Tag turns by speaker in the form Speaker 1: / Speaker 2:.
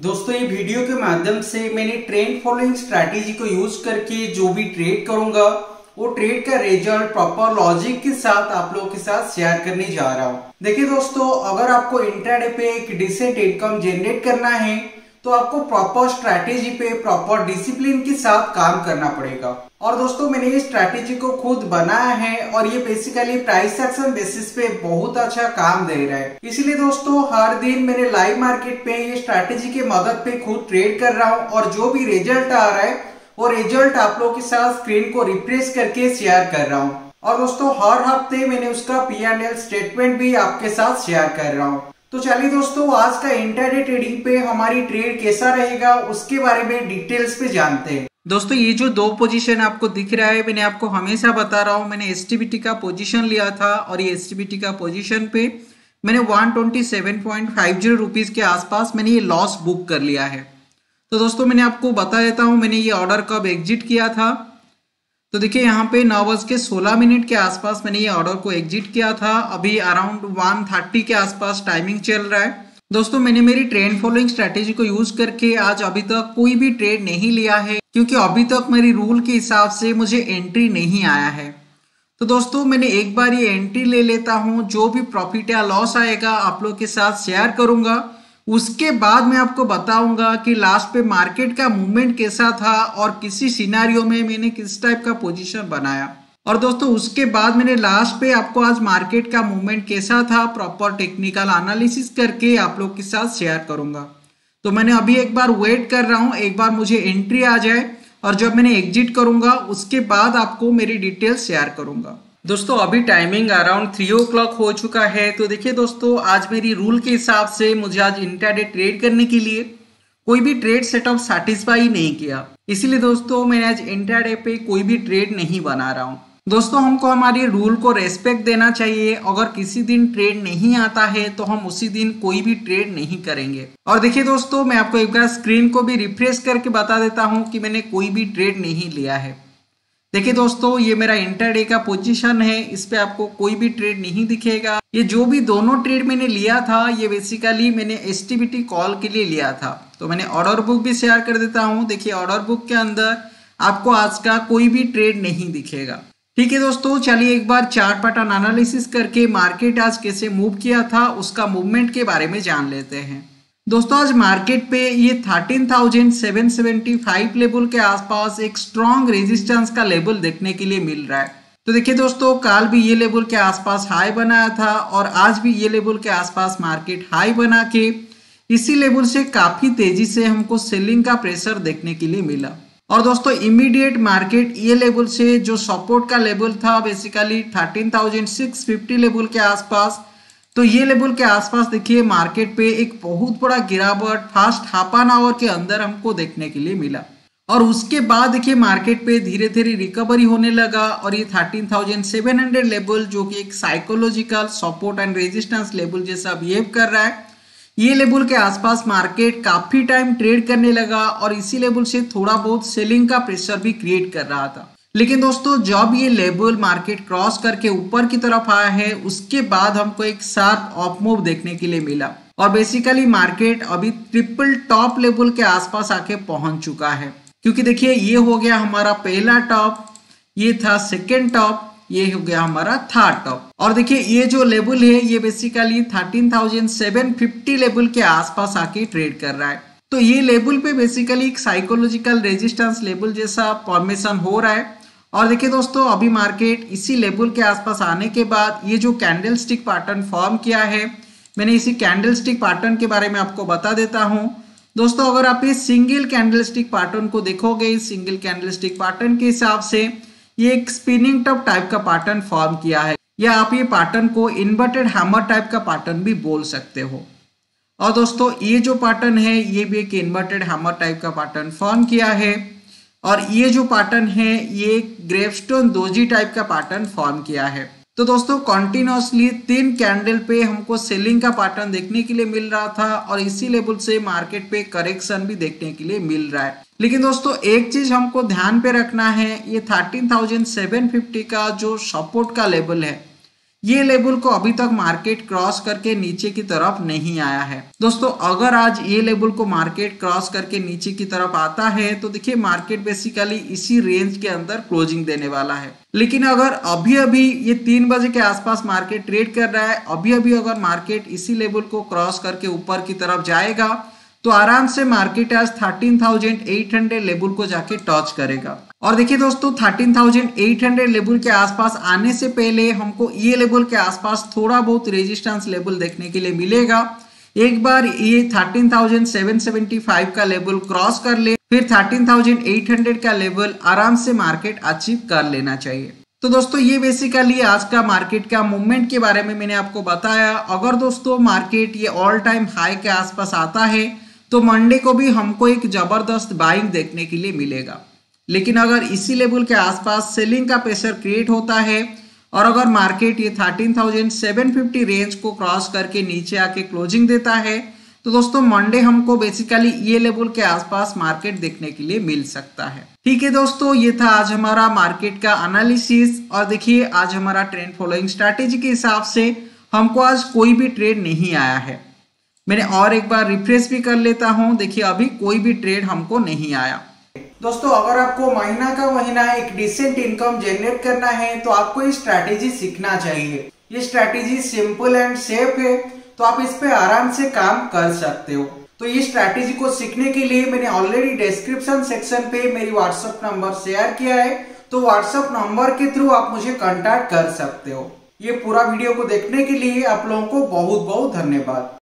Speaker 1: दोस्तों, ये वीडियो के माध्यम से मैंने ट्रेंड फॉलोइंग स्ट्रैटेजी को यूज़ करके जो भी ट्रेड करूँगा, वो ट्रेड का रिज़ल्ट प्रॉपर लॉजिक के साथ आप लोगों के साथ शेयर करने जा रहा हूँ। देखिए दोस्तों, अगर आपको इंटरनेट पे एक डिसेंट इनकम जनरेट करना है तो आपको प्रॉपर स्ट्रैटेजी पे प्रॉपर डिसिप्लिन के साथ काम करना पड़ेगा। और दोस्तों, मैंने ये स्ट्रैटेजी को खुद बनाया है और ये बेसिकली प्राइस एक्शन बेसिस पे बहुत अच्छा काम दे रहा है। इसलिए दोस्तों, हर दिन मेरे लाइव मार्केट पे ये स्ट्रैटेजी के मदद पे खुद ट्रेड कर रहा हूँ और जो भी रिज़ल्ट आ रहा है, वो रिज़ल्ट आप लोगों के साथ स्क्रीन को रिप्रेस करके शेयर कर रहा हूँ। और दोस्तों, हर हफ़्ते मैंने उसका पी एंड एल स्टेटमेंट भी आपके साथ शेयर कर रहा हूँ। तो चलिए दोस्तों, आज का इंटरडे ट्रेडिंग पे हमारी ट्रेड कैसा रहेगा, उसके बारे में डिटेल्स पे जानते हैं। दोस्तों, ये जो दो पोजीशन आपको दिख रहा है, मैंने आपको हमेशा बता रहा हूँ, मैंने STBT का पोजीशन लिया था और ये STBT का पोजीशन पे मैंने one twenty seven point five zero rupees के आसपास मैंने ये लॉस बुक कर लिया है। तो दोस्तों, मैंने आपको बता देता हूँ, मैंने ये ऑर्डर कब एग्जिट किया था। तो देखिए, यहाँ पे नौ बज के सोलह मिनट के आसपास मैंने ये ऑर्डर को एग्जिट किया था। अभी अराउंड वन थर्टी के आसपास टाइमिंग चल रहा है। दोस्तों, मैंने मेरी ट्रेंड फॉलोइंग स्ट्रेटेजी को यूज़ करके आज अभी तक कोई भी ट्रेड नहीं लिया है, क्योंकि अभी तक मेरी रूल के हिसाब से मुझे एंट्री नहीं आया है। तो दोस्तों, मैंने एक बार ये एंट्री ले लेता हूँ। जो भी प्रॉफिट या लॉस आएगा, आप लोग के साथ शेयर करूँगा। उसके बाद मैं आपको बताऊँगा कि लास्ट पे मार्केट का मूवमेंट कैसा था और किसी सिनारियों में मैंने किस टाइप का पोजीशन बनाया। और दोस्तों, उसके बाद मैंने लास्ट पे आपको आज मार्केट का मूवमेंट कैसा था प्रॉपर टेक्निकल एनालिसिस करके आप लोग के साथ शेयर करूँगा। तो मैंने अभी एक बार वेट कर रहा हूँ, एक बार मुझे एंट्री आ जाए और जब मैंने एग्जिट करूँगा, उसके बाद आपको मेरी डिटेल्स शेयर करूँगा। दोस्तों, अभी timing around three o'clock हो चुका है। तो देखिए दोस्तों, आज मेरी रूल के हिसाब से मुझे आज इंटरडे ट्रेड करने के लिए कोई भी ट्रेड सेटअप सेटिस्फाई नहीं किया। इसीलिए दोस्तों, मैं आज इंटरडे पे कोई भी ट्रेड नहीं बना रहा हूँ। दोस्तों, हमको हमारे रूल को रेस्पेक्ट देना चाहिए। अगर किसी दिन ट्रेड नहीं आता है तो हम उसी दिन कोई भी ट्रेड नहीं करेंगे। और देखिए दोस्तों, मैं आपको एक बार स्क्रीन को भी रिफ्रेश करके बता देता हूँ कि मैंने कोई भी ट्रेड नहीं लिया है। देखिए दोस्तों, ये मेरा इंटरडे का पोजीशन है। इस पे आपको कोई भी ट्रेड नहीं दिखेगा। ये जो भी दोनों ट्रेड मैंने लिया था, ये बेसिकली मैंने एसटीबीटी कॉल के लिए लिया था। तो मैंने ऑर्डर बुक भी शेयर कर देता हूँ। देखिए ऑर्डर बुक के अंदर आपको आज का कोई भी ट्रेड नहीं दिखेगा। ठीक है दोस्तों, चलिए एक बार चार्ट पैटर्न एनालिसिस करके मार्केट आज कैसे मूव किया था, उसका मूवमेंट के बारे में जान लेते हैं। दोस्तों आज मार्केट पे ये 13,775 लेवल के आसपास एक स्ट्रॉन्ग रेजिस्टेंस का लेवल देखने के लिए मिल रहा है। तो देखिए दोस्तों काल भी ये लेवल के आसपास हाई बनाया था और आज भी ये लेवल के आसपास मार्केट हाई बना के इसी लेवल से काफ़ी तेज़ी से हमको सेलिंग का प्रेशर देखने के लिए मिला। और दोस्तों इमीडिएट मार्केट ये लेवल से जो सपोर्ट का लेवल था बेसिकली 13,650 लेवल के आसपास तो ये लेवल के आसपास देखिए मार्केट पे एक बहुत बड़ा गिरावट फास्ट हाफ़ एन आवर के अंदर हमको देखने के लिए मिला। और उसके बाद देखिए मार्केट पे धीरे धीरे रिकवरी होने लगा और ये 13,700 लेवल जो कि एक psychological support and resistance level जैसा बिहेव कर रहा है ये लेवल के आसपास मार्केट काफ़ी टाइम ट्रेड करने लगा और इसी लेवल से थोड़ा बहुत सेलिंग का प्रेशर भी क्रिएट कर रहा था। लेकिन दोस्तों जब ये लेवल मार्केट क्रॉस करके ऊपर की तरफ़ आया है उसके बाद हमको एक शार्प ऑफ़ मूव देखने के लिए मिला। और बेसिकली मार्केट अभी ट्रिपल टॉप लेवल के आसपास आके पहुँच चुका है। क्योंकि देखिए ये हो गया हमारा पहला टॉप ये था सेकेंड टॉप ये हो गया हमारा थर्ड टॉप और देखिए ये जो लेवल है ये बेसिकली 13,750 लेवल के आसपास आके ट्रेड कर रहा है। तो ये लेवल पे बेसिकली एक साइकोलॉजिकल रेजिस्टेंस लेवल जैसा फॉर्मेशन हो रहा है। और देखिए दोस्तों, अभी मार्केट इसी लेवल के आसपास आने के बाद ये जो कैंडल स्टिक पैटर्न फॉर्म किया है, मैंने इसी कैंडल स्टिक पैटर्न के बारे में आपको बता देता हूँ। दोस्तों, अगर आप इस सिंगल कैंडल स्टिक पैटर्न को देखोगे सिंगल कैंडल स्टिक पैटर्न के हिसाब से, ये एक स्पिनिंग टॉप टाइप का पैटर्न फॉर्म किया है। या आप ये पैटर्न को इन्वर्टेड हैमर टाइप का पैटर्न भी बोल सकते हो। और दोस्तों, ये जो पैटर्न है, ये भी एक इन्वर्टेड हैमर टाइप का पैटर्न फॉर्म किया है। और ये जो पैटर्न है ये ग्रेवस्टोन दोजी टाइप का पैटर्न फॉर्म किया है। तो दोस्तों कॉन्टिन्यूसली तीन कैंडल पे हमको सेलिंग का पैटर्न देखने के लिए मिल रहा था और इसी लेवल से मार्केट पे करेक्शन भी देखने के लिए मिल रहा है। लेकिन दोस्तों एक चीज़ हमको ध्यान पे रखना है ये 13,750 का जो सपोर्ट का लेवल है ये लेवल को अभी तक मार्केट क्रॉस करके नीचे की तरफ़ नहीं आया है। दोस्तों, अगर आज ये लेवल को मार्केट क्रॉस करके नीचे की तरफ़ आता है तो देखिए, मार्केट बेसिकली इसी रेंज के अंदर क्लोजिंग देने वाला है। लेकिन अगर अभी अभी ये तीन बजे के आसपास मार्केट ट्रेड कर रहा है अभी अभी अगर मार्केट इसी लेवल को क्रॉस करके ऊपर की तरफ़ जाएगा तो आराम से मार्केट आज 13,800 लेवल को जाके टच करेगा। और देखिए दोस्तों 13,800 लेवल के आसपास आने से पहले हमको ये लेवल के आसपास थोड़ा बहुत रेजिस्टेंस लेवल देखने के लिए मिलेगा। एक बार ये 13,775 का लेवल क्रॉस कर ले फिर 13,800 का लेवल आराम से मार्केट अचीव कर लेना चाहिए। तो दोस्तों ये बेसिकली आज का मार्केट का मूवमेंट के बारे में मैंने आपको बताया। अगर दोस्तों मार्केट ये ऑल टाइम हाई के आसपास आता है तो मंडे को भी हमको एक ज़बरदस्त बाइंग देखने के लिए मिलेगा। लेकिन अगर इसी लेवल के आसपास सेलिंग का प्रेशर क्रिएट होता है और अगर मार्केट ये 13,750 रेंज को क्रॉस करके नीचे आके क्लोजिंग देता है तो दोस्तों मंडे हमको बेसिकली ये लेवल के आसपास मार्केट देखने के लिए मिल सकता है। ठीक है दोस्तों ये था आज हमारा मार्केट का एनालिसिस और देखिए आज हमारा ट्रेंड फॉलोइंग स्ट्रैटेजी के हिसाब से हमको आज कोई भी ट्रेड नहीं आया है। मैंने और एक बार रिफ्रेश भी कर लेता हूँ। देखिए, अभी कोई भी ट्रेड हमको नहीं आया। दोस्तों, अगर आपको महीना का महीना एक डिसेंट इनकम जनरेट करना है तो आपको ये स्ट्रैटेजी सीखना चाहिए। ये स्ट्रैटेजी सिंपल एंड सेफ़ है तो आप इस पे आराम से काम कर सकते हो। तो ये स्ट्रैटेजी को सीखने के लिए मैंने ऑलरेडी डिस्क्रिप्शन सेक्शन पे मेरी व्हाट्सएप नंबर शेयर किया है। तो व्हाट्सएप नंबर के थ्रू आप मुझे कांटेक्ट कर सकते हो। ये पूरा वीडियो को देखने के लिए आप लोगों को बहुत बहुत धन्यवाद।